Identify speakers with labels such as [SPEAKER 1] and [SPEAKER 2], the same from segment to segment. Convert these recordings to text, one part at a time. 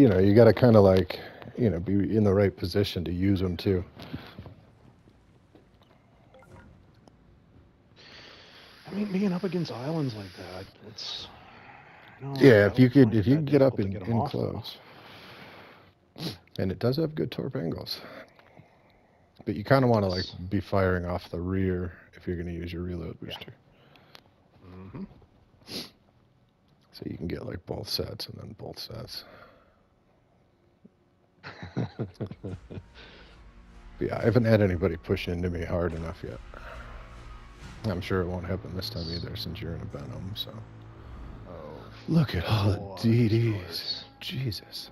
[SPEAKER 1] you know, you got to kind of like, you know, be in the right position to use them too.
[SPEAKER 2] I mean, being up against islands like that, it's. no,
[SPEAKER 1] Yeah, if you could, if you could get up
[SPEAKER 2] to get
[SPEAKER 1] close, and it does have good torp angles, but you kind of want to like be firing off the rear if you're going to use your reload
[SPEAKER 2] Yeah.
[SPEAKER 1] booster,
[SPEAKER 2] Mhm.
[SPEAKER 1] so you can get like both sets and then both sets. Yeah, I haven't had anybody push into me hard enough yet. I'm sure it won't happen this time either, since you're in a Venom. So
[SPEAKER 2] oh,
[SPEAKER 1] look at all the DDs. Jesus.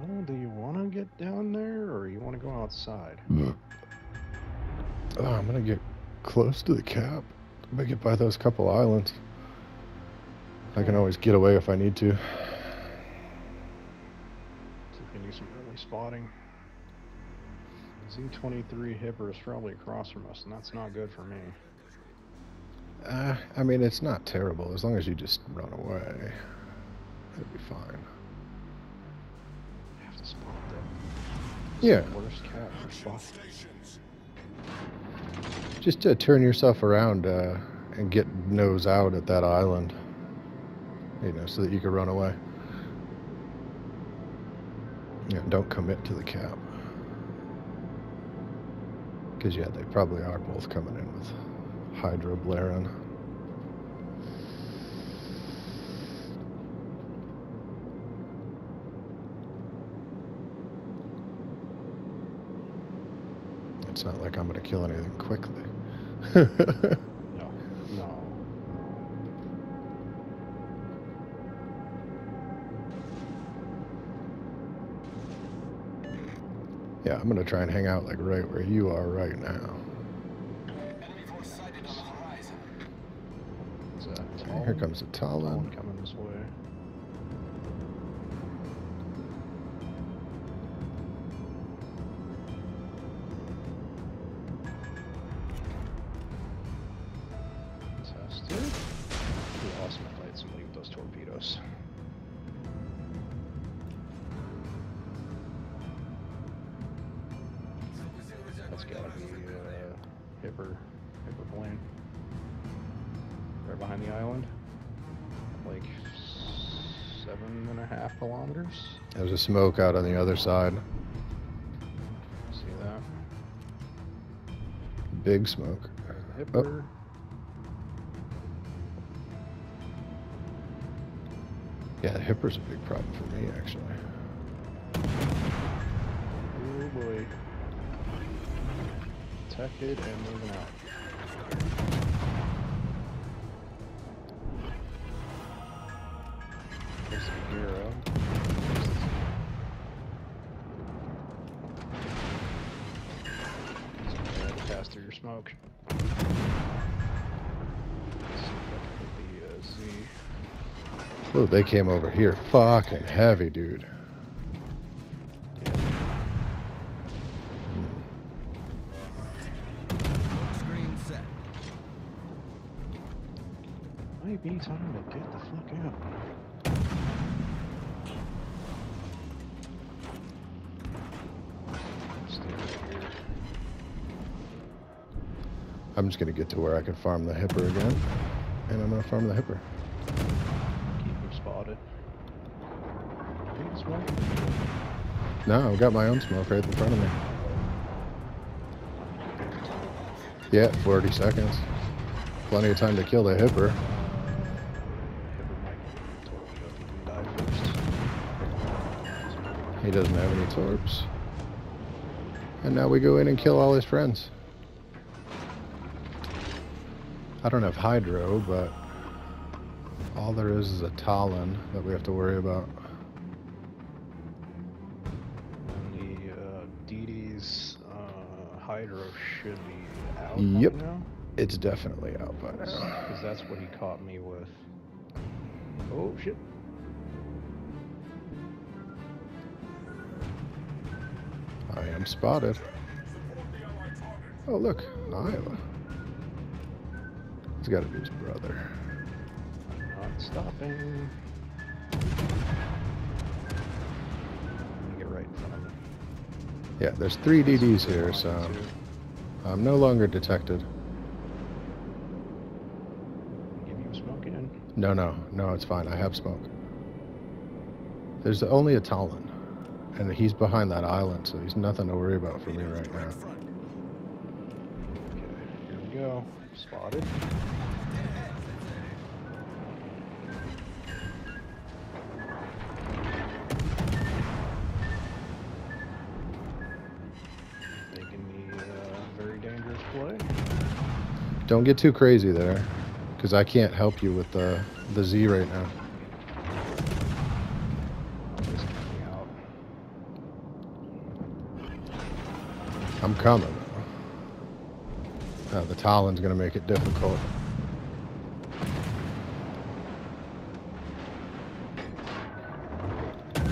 [SPEAKER 2] Oh, do you want to get down there, or you want to go outside?
[SPEAKER 1] Oh, I'm gonna get close to the cap. I'm gonna get by those couple islands. I can always get away if I need to.
[SPEAKER 2] Can do some early spotting. Z23 Hipper is probably across from us, and that's not good for me.
[SPEAKER 1] Uh, I mean, it's not terrible as long as you just run away. It'll be fine.
[SPEAKER 2] I have to spot them.
[SPEAKER 1] Yeah.
[SPEAKER 2] Worst cat for spot.
[SPEAKER 1] Just to turn yourself around uh, and get nose out at that island. You know, so that you can run away. Yeah, don't commit to the cap. Because, yeah, they probably are both coming in with Hydro blaring. It's not like I'm going to kill anything quickly. yeah, I'm going to try and hang out like right where you are right now. Okay, here comes a Tallinn
[SPEAKER 2] coming this way. Tested. Be awesome if I had somebody with those torpedoes. Gotta be uh, Hipper, Hipper plane. Right behind the island. Like seven and a half kilometers.
[SPEAKER 1] There's a smoke out on the other side.
[SPEAKER 2] See that?
[SPEAKER 1] Big smoke.
[SPEAKER 2] There's the Hipper.
[SPEAKER 1] Yeah, the hipper's a big problem for me, actually.
[SPEAKER 2] Detected and moving out. There's the hero. Pass through your smoke.
[SPEAKER 1] Oh, they came over here. Fucking heavy, dude.
[SPEAKER 2] Time to get the fuck out. Stay right here.
[SPEAKER 1] I'm just gonna get to where I can farm the hipper again. And I'm gonna farm the hipper.
[SPEAKER 2] Keep him spotted. Need a smoke?
[SPEAKER 1] No, I've got my own smoke right in front of me. Yeah, 40 seconds. Plenty of time to kill the hipper.
[SPEAKER 2] He
[SPEAKER 1] doesn't have any torps. And now we go in and kill all his friends. I don't have hydro, but all there is is a Tallinn that we have to worry about.
[SPEAKER 2] And the uh, DD's uh, Hydro should be out by
[SPEAKER 1] Yep.
[SPEAKER 2] now.
[SPEAKER 1] It's definitely out by now.
[SPEAKER 2] Because that's what he caught me with. Oh, shit.
[SPEAKER 1] I am spotted. Oh, look, Iowa. He's got to be his brother.
[SPEAKER 2] Not stopping. Get right in.
[SPEAKER 1] Yeah, there's three DDs here, so. I'm no longer detected.
[SPEAKER 2] Give you a smoke in.
[SPEAKER 1] No, no, no, it's fine. I have smoke. There's only a Tallinn, and he's behind that island, so he's nothing to worry about for me right now.
[SPEAKER 2] Okay, here we go. Spotted. Making me uh, very dangerous play.
[SPEAKER 1] Don't get too crazy there, because I can't help you with the the Z right now.
[SPEAKER 2] Just coming out.
[SPEAKER 1] I'm coming. Uh, the Tallinn's gonna make it difficult.
[SPEAKER 2] See,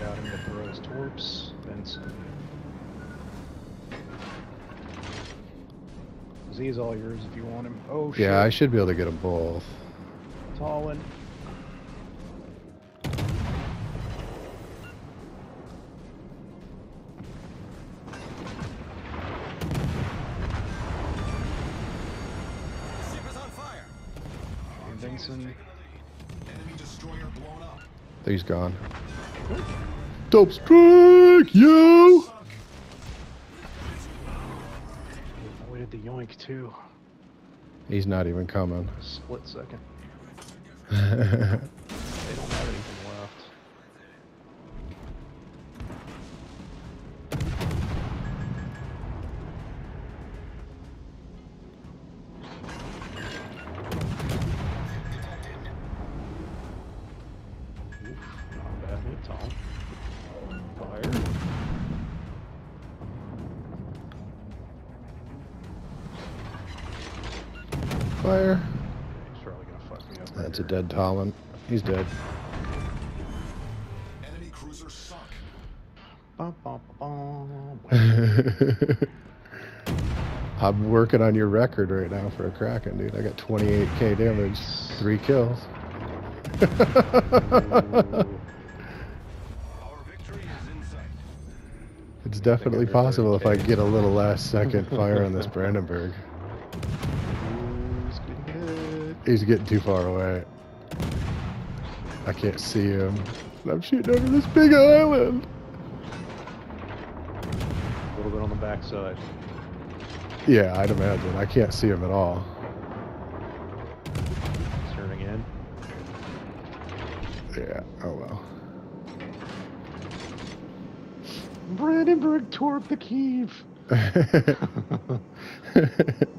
[SPEAKER 2] got him to throw his torps. Benson. Z is all yours if you want him. Oh shit.
[SPEAKER 1] Yeah, I should be able to get them both.
[SPEAKER 3] Tallinn.
[SPEAKER 2] Benson.
[SPEAKER 3] Enemy destroyer blown up.
[SPEAKER 1] He's gone. Dope strike, you!
[SPEAKER 2] I waited the yoink too.
[SPEAKER 1] He's not even coming.
[SPEAKER 2] Split second. Fire. He's probably gonna fuck me up.
[SPEAKER 1] That's a
[SPEAKER 2] right here.
[SPEAKER 1] dead Tallinn. He's dead.
[SPEAKER 3] Enemy cruiser sunk.
[SPEAKER 2] Bum, bum, bum.
[SPEAKER 1] I'm working on your record right now for a Kraken, dude. I got 28k damage, three kills.
[SPEAKER 3] Our victory is in sight.
[SPEAKER 1] it's definitely possible if I get a little last second fire on this Brandenburg.
[SPEAKER 2] Who's getting hit?
[SPEAKER 1] He's getting too far away. I can't see him. I'm shooting over this big island.
[SPEAKER 2] A little bit on the backside.
[SPEAKER 1] Yeah, I'd imagine. I can't see him at all.
[SPEAKER 2] He's turning in.
[SPEAKER 1] Yeah, oh well.
[SPEAKER 2] Brandenburg torp the Kiev.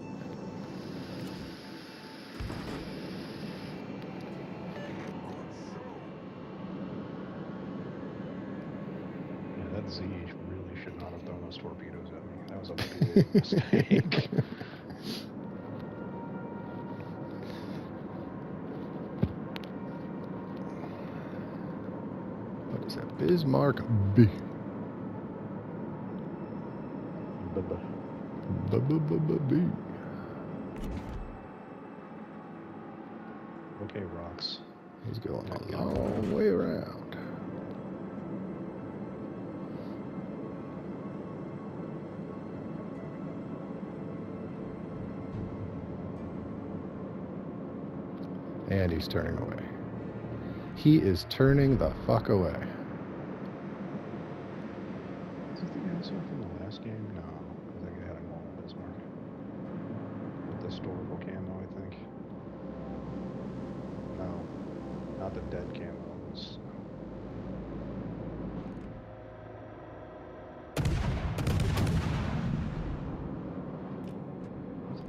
[SPEAKER 2] Yeah, that Z really should not have thrown those torpedoes at me. That was a big mistake.
[SPEAKER 1] what is that? Bismarck B.
[SPEAKER 2] Bubba.
[SPEAKER 1] B.
[SPEAKER 2] Okay, rocks.
[SPEAKER 1] He's going a long way around. And he's turning away. He is turning the fuck away.
[SPEAKER 2] Is this the I from the last game? No, I think I had him all Bismarck. With the historical camo, I think. No, not the dead camo.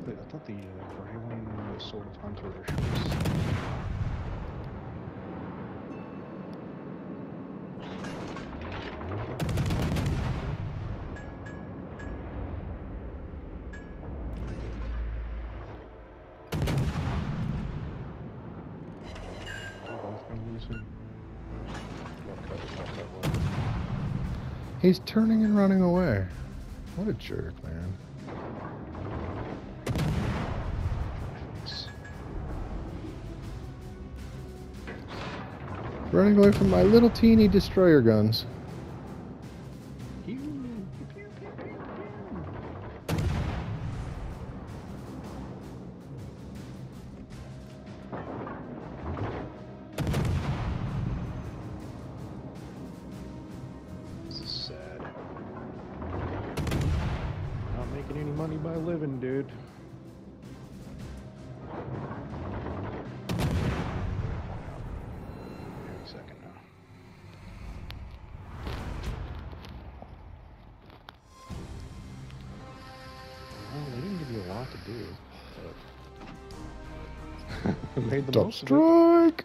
[SPEAKER 2] The, I thought the uh, gray one was sort of hunterish.
[SPEAKER 1] He's turning and running away. What a jerk, man. Running away from my little teeny destroyer guns.
[SPEAKER 2] Do, but made the
[SPEAKER 1] Top
[SPEAKER 2] most
[SPEAKER 1] strike!